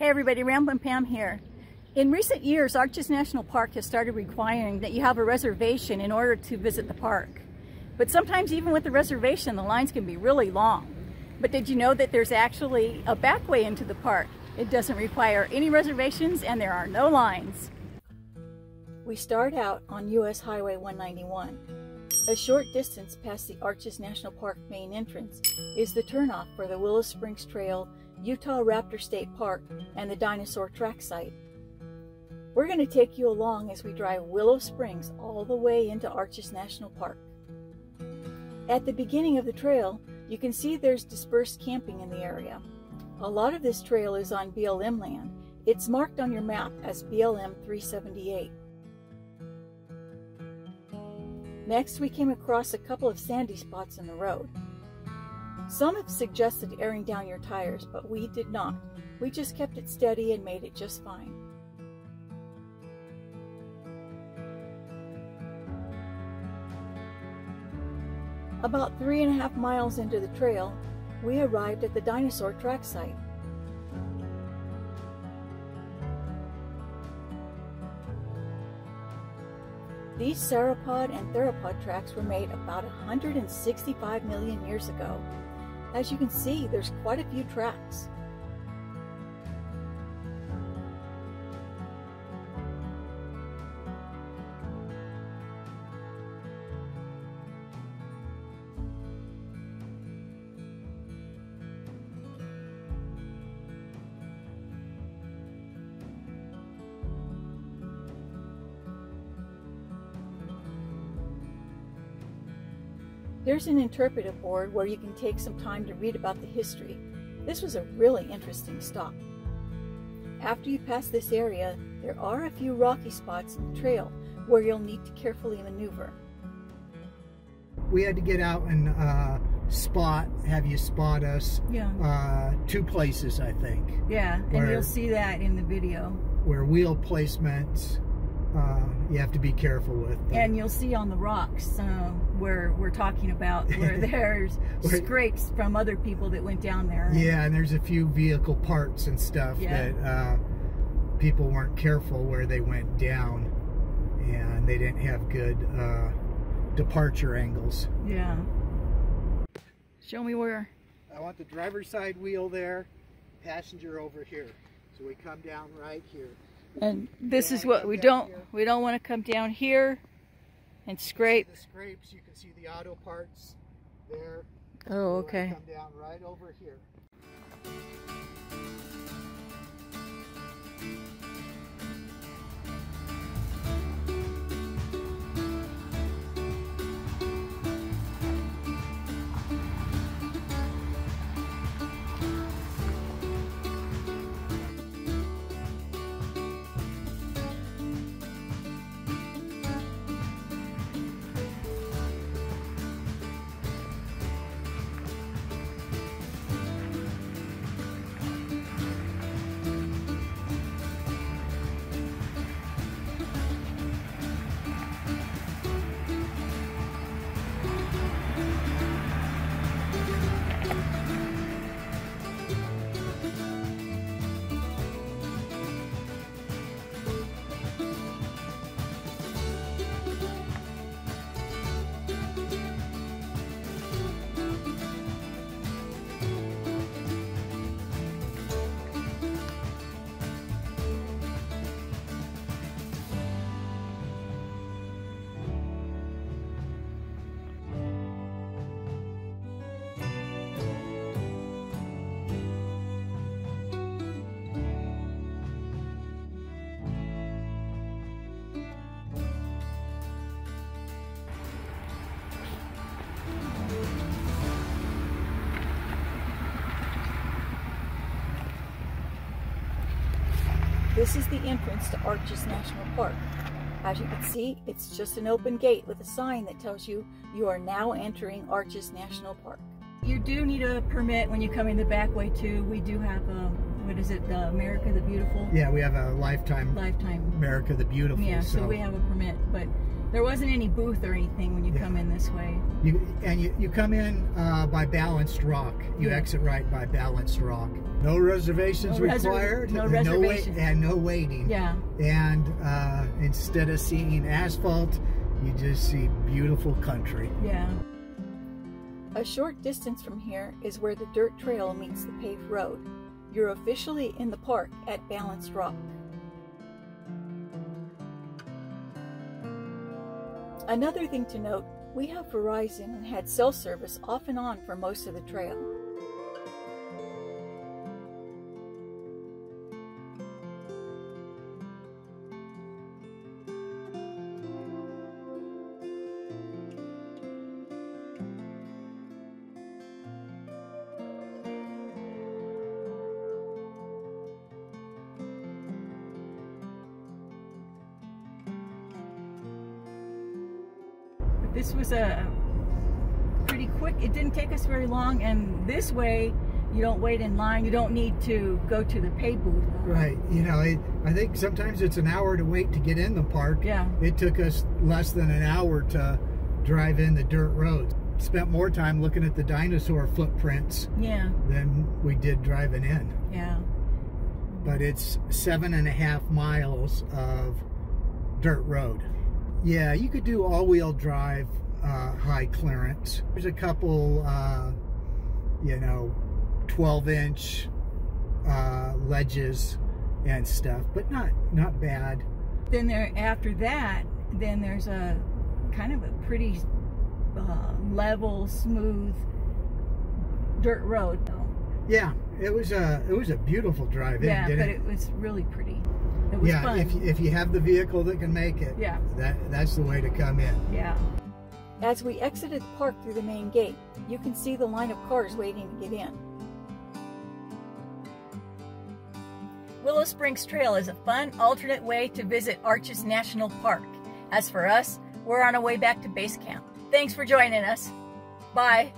Hey everybody, Ramblin' Pam here. In recent years, Arches National Park has started requiring that you have a reservation in order to visit the park. But sometimes even with the reservation, the lines can be really long. But did you know that there's actually a back way into the park? It doesn't require any reservations and there are no lines. We start out on US Highway 191. A short distance past the Arches National Park main entrance is the turnoff for the Willow Springs Trail, Utahraptor State Park, and the Dinosaur Track site. We're going to take you along as we drive Willow Springs all the way into Arches National Park. At the beginning of the trail, you can see there's dispersed camping in the area. A lot of this trail is on BLM land. It's marked on your map as BLM 378. Next, we came across a couple of sandy spots in the road. Some have suggested airing down your tires, but we did not. We just kept it steady and made it just fine. About three and a half miles into the trail, we arrived at the dinosaur track site. These sauropod and theropod tracks were made about 165 million years ago. As you can see, there's quite a few tracks. There's an interpretive board where you can take some time to read about the history. This was a really interesting stop. After you pass this area, there are a few rocky spots in the trail where you'll need to carefully maneuver. We had to get out and uh, spot, have you spot us. Yeah. Uh, two places, I think. Yeah, and Where- you'll see that in the video. Where wheel placements, uh, you have to be careful with. And you'll see on the rocks uh, where we're talking about where there's scrapes from other people that went down there. Yeah, and there's a few vehicle parts and stuff Yeah. that uh, people weren't careful where they went down, and they didn't have good uh, departure angles. Yeah. Show me where. I want the driver's side wheel there, passenger over here. So we come down right here. And this is what we don't we don't want to come down here and scrape. The scrapes, you can see the auto parts there. Oh, okay. Come down right over here. This is the entrance to Arches National Park. As you can see, it's just an open gate with a sign that tells you you are now entering Arches National Park. You do need a permit when you come in the back way too. We do have a, what is it, the America the Beautiful Yeah, we have a lifetime lifetime. America the Beautiful. Yeah, so we have a permit, but There wasn't any booth or anything when you Yeah. come in this way. You and you, you come in uh, by Balanced Rock. You Yeah. exit right by Balanced Rock. No reservations No reser- required. no and wait- reservation. and no waiting. Yeah. And uh, instead of seeing asphalt, you just see beautiful country. Yeah. A short distance from here is where the dirt trail meets the paved road. You're officially in the park at Balanced Rock. Another thing to note, we have Verizon and had cell service off and on for most of the trail. This was a pretty quick, it didn't take us very long, and this way you don't wait in line, you don't need to go to the pay booth. Right. You know, it, I think sometimes it's an hour to wait to get in the park. Yeah. It took us less than an hour to drive in the dirt roads. Spent more time looking at the dinosaur footprints Yeah, than we did driving in. yeah. But it's seven and a half miles of dirt road. Yeah, you could do all-wheel drive uh, high clearance. There's a couple, uh, you know, 12-inch uh, ledges and stuff, but not not bad. Then there, after that, then there's a kind of a pretty uh, level, smooth dirt road. Yeah, it was a it was a beautiful drive Yeah, didn't but it? it was really pretty. It was yeah, fun. if if you have the vehicle that can make it, Yeah. that that's the way to come in. Yeah. As we exited the park through the main gate, you can see the line of cars waiting to get in. Willow Springs Trail is a fun, alternate way to visit Arches National Park. As for us, we're on our way back to base camp. Thanks for joining us. Bye.